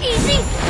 Easy!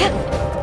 Yeah.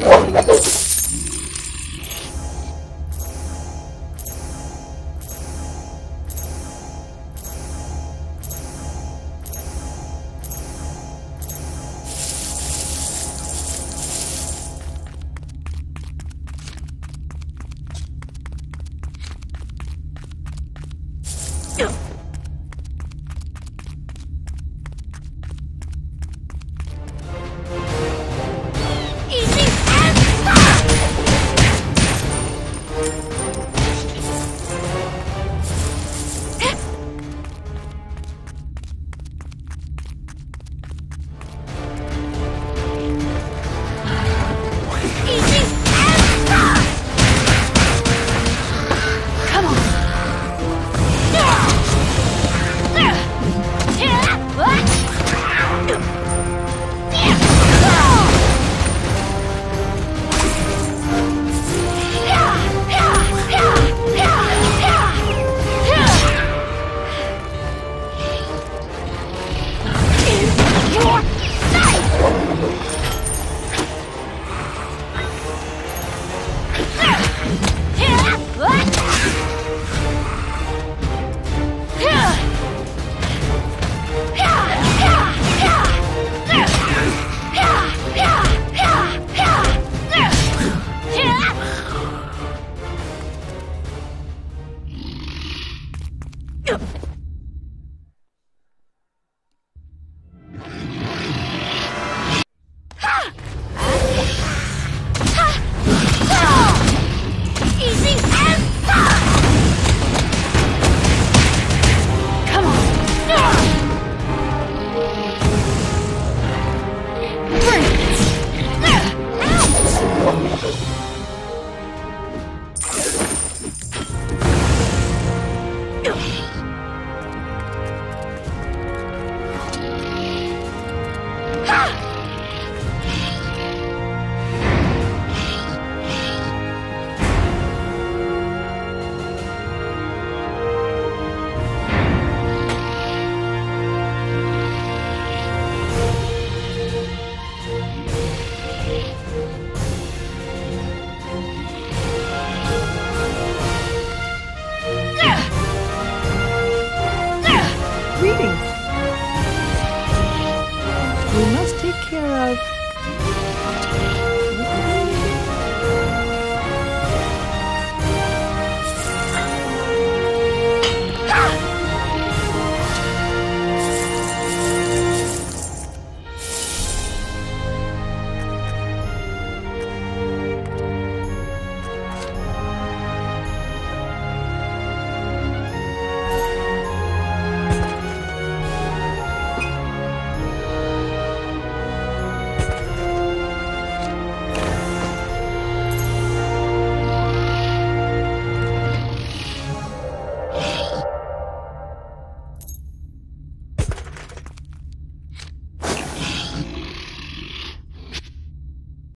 No. Ugh.